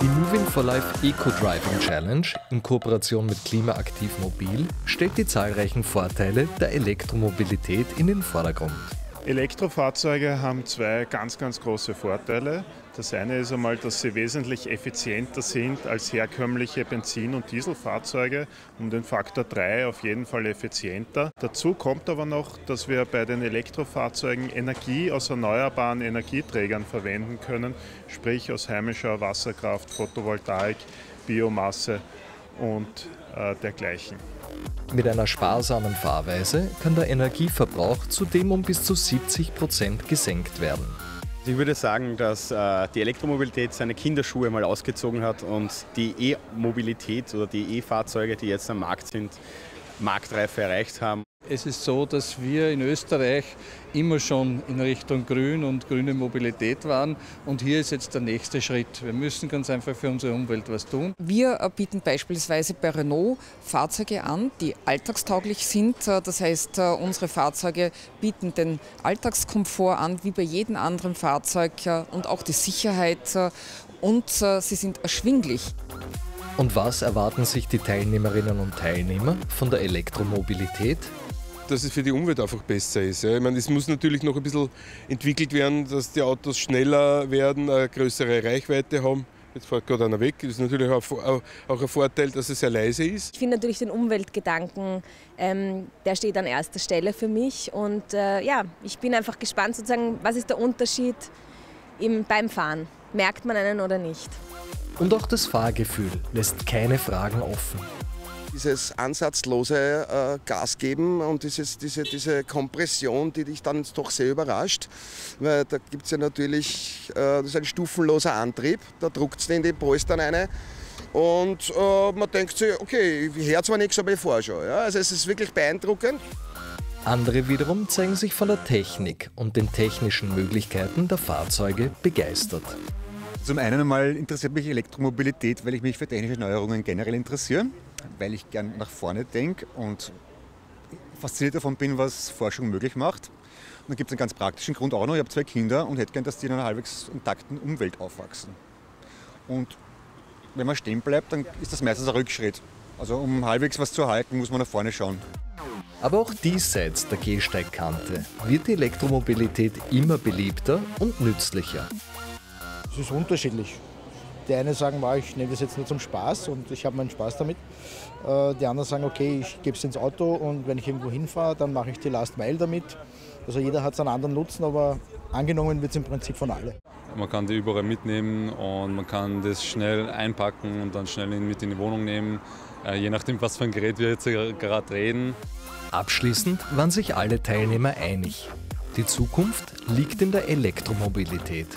Moving for Life Eco Driving Challenge in Kooperation mit Klimaaktiv Mobil stellt die zahlreichen Vorteile der Elektromobilität in den Vordergrund. Elektrofahrzeuge haben zwei ganz, ganz große Vorteile. Das eine ist einmal, dass sie wesentlich effizienter sind als herkömmliche Benzin- und Dieselfahrzeuge, um den Faktor 3 auf jeden Fall effizienter. Dazu kommt aber noch, dass wir bei den Elektrofahrzeugen Energie aus erneuerbaren Energieträgern verwenden können, sprich aus heimischer Wasserkraft, Photovoltaik, Biomasse und äh, dergleichen. Mit einer sparsamen Fahrweise kann der Energieverbrauch zudem um bis zu 70 Prozent gesenkt werden. Ich würde sagen, dass äh, die Elektromobilität seine Kinderschuhe mal ausgezogen hat und die E-Mobilität oder die E-Fahrzeuge, die jetzt am Markt sind, Marktreife erreicht haben. Es ist so, dass wir in Österreich immer schon in Richtung Grün und grüne Mobilität waren. Und hier ist jetzt der nächste Schritt. Wir müssen ganz einfach für unsere Umwelt was tun. Wir bieten beispielsweise bei Renault Fahrzeuge an, die alltagstauglich sind. Das heißt, unsere Fahrzeuge bieten den Alltagskomfort an, wie bei jedem anderen Fahrzeug und auch die Sicherheit. Und sie sind erschwinglich. Und was erwarten sich die Teilnehmerinnen und Teilnehmer von der Elektromobilität? Dass es für die Umwelt einfach besser ist. Ich meine, es muss natürlich noch ein bisschen entwickelt werden, dass die Autos schneller werden, eine größere Reichweite haben. Jetzt fährt gerade einer weg. Das ist natürlich auch ein Vorteil, dass es sehr leise ist. Ich finde natürlich den Umweltgedanken, ähm, der steht an erster Stelle für mich. Und äh, ja, ich bin einfach gespannt, sozusagen, was ist der Unterschied im, beim Fahren? Merkt man einen oder nicht? Und auch das Fahrgefühl lässt keine Fragen offen. Dieses ansatzlose äh, Gas geben und dieses, diese, diese Kompression, die dich dann doch sehr überrascht. Weil da gibt es ja natürlich, äh, das ist ein stufenloser Antrieb, da druckt es in die Polstern eine. Und äh, man denkt sich, okay, ich höre zwar nichts, aber ich fahre schon. Ja? Also es ist wirklich beeindruckend. Andere wiederum zeigen sich von der Technik und den technischen Möglichkeiten der Fahrzeuge begeistert. Zum einen einmal interessiert mich Elektromobilität, weil ich mich für technische Neuerungen generell interessiere, weil ich gern nach vorne denke und fasziniert davon bin, was Forschung möglich macht. Und dann gibt es einen ganz praktischen Grund auch noch. Ich habe zwei Kinder und hätte gern, dass die in einer halbwegs intakten Umwelt aufwachsen. Und wenn man stehen bleibt, dann ist das meistens ein Rückschritt. Also um halbwegs was zu erhalten, muss man nach vorne schauen. Aber auch diesseits der Gehsteigkante wird die Elektromobilität immer beliebter und nützlicher. Es ist unterschiedlich. Die einen sagen, ich nehme das jetzt nur zum Spaß und ich habe meinen Spaß damit. Äh, die anderen sagen, okay, ich gebe es ins Auto und wenn ich irgendwo hinfahre, dann mache ich die Last Mile damit. Also jeder hat seinen anderen Nutzen, aber angenommen wird es im Prinzip von alle. Man kann die überall mitnehmen und man kann das schnell einpacken und dann schnell mit in die Wohnung nehmen, äh, je nachdem, was für ein Gerät wir jetzt gerade reden. Abschließend waren sich alle Teilnehmer einig. Die Zukunft liegt in der Elektromobilität.